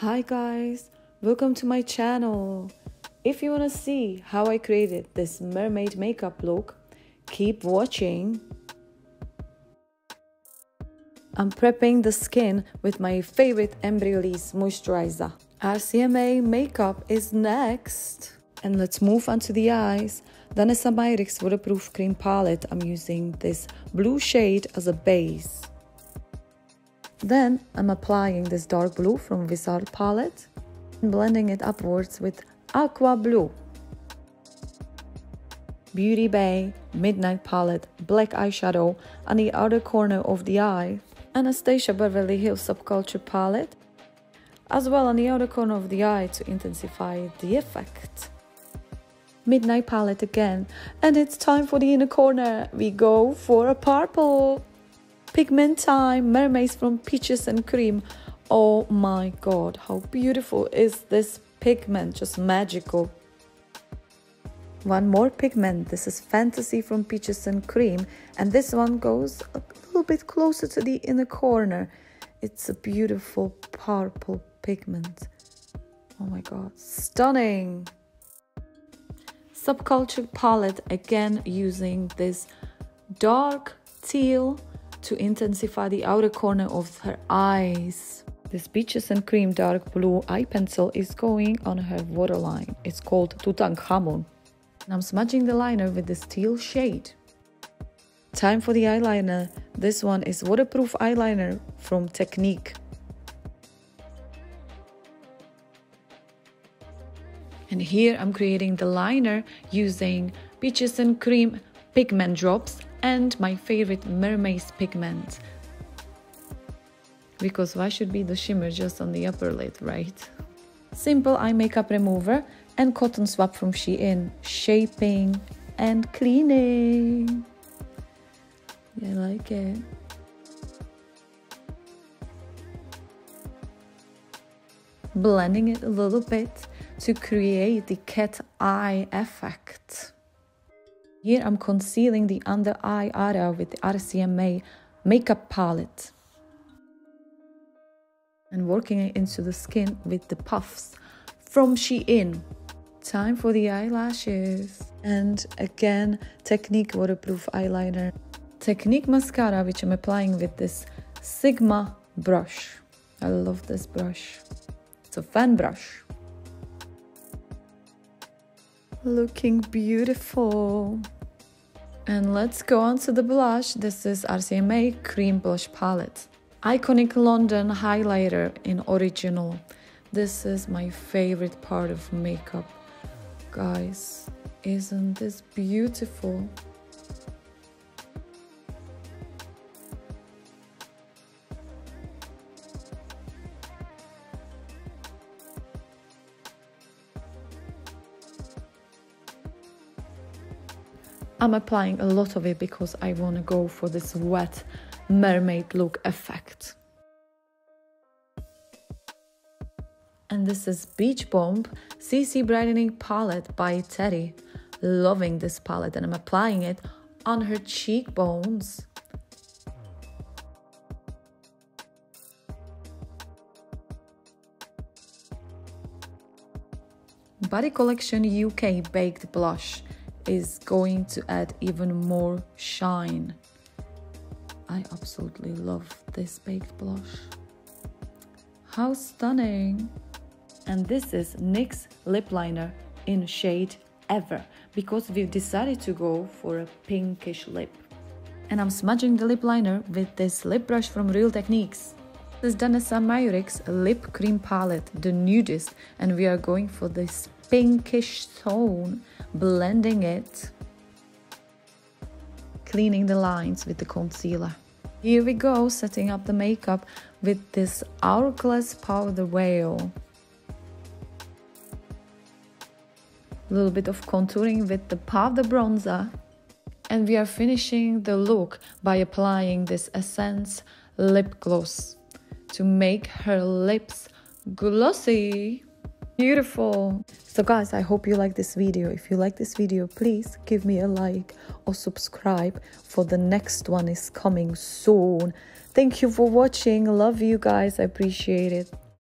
Hi guys, welcome to my channel. If you want to see how I created this mermaid makeup look, keep watching. I'm prepping the skin with my favorite Embryolisse moisturizer. RCMA makeup is next. And let's move on to the eyes. Danessa Myricks Waterproof Cream Palette. I'm using this blue shade as a base. Then I'm applying this dark blue from Viseart palette and blending it upwards with Aqua Blue. Beauty Bay Midnight Palette Black Eyeshadow on the outer corner of the eye. Anastasia Beverly Hills Subculture Palette as well on the outer corner of the eye to intensify the effect. Midnight palette again and it's time for the inner corner. We go for a purple. Pigment Time Mermaids from Peaches and Cream. Oh my god, how beautiful is this pigment, just magical. One more pigment, this is Fantasy from Peaches and Cream, and this one goes a little bit closer to the inner corner. It's a beautiful purple pigment. Oh my god, stunning! Subculture palette, again using this dark teal to intensify the outer corner of her eyes. This Peaches and Cream Dark Blue eye pencil is going on her waterline. It's called Tutankhamun. And I'm smudging the liner with the steel shade. Time for the eyeliner. This one is waterproof eyeliner from Technique. And here I'm creating the liner using Peaches and Cream pigment drops and my favorite mermaid's pigment. Because why should be the shimmer just on the upper lid right? Simple eye makeup remover and cotton swab from Shein. Shaping and cleaning. I like it. Blending it a little bit to create the cat eye effect here I'm concealing the under eye area with the RCMA makeup palette and working it into the skin with the puffs from Shein. Time for the eyelashes and again Technique waterproof eyeliner. Technique mascara which I'm applying with this Sigma brush. I love this brush. It's a fan brush. Looking beautiful. And let's go on to the blush. This is RCMA Cream Blush Palette. Iconic London highlighter in original. This is my favorite part of makeup. Guys, isn't this beautiful? I'm applying a lot of it because I want to go for this wet mermaid look effect. And this is Beach Bomb CC Brightening Palette by Terry. Loving this palette and I'm applying it on her cheekbones. Body Collection UK Baked Blush is going to add even more shine. I absolutely love this baked blush. How stunning! And this is NYX lip liner in shade Ever because we've decided to go for a pinkish lip. And I'm smudging the lip liner with this lip brush from Real Techniques. This is Danessa Myricks Lip Cream Palette, the nudist, and we are going for this pinkish tone, blending it, cleaning the lines with the concealer. Here we go, setting up the makeup with this Hourglass Powder Veil. A little bit of contouring with the powder bronzer. And we are finishing the look by applying this Essence lip gloss to make her lips glossy. Beautiful. So guys, I hope you like this video. If you like this video, please give me a like or subscribe for the next one is coming soon. Thank you for watching. Love you guys. I appreciate it.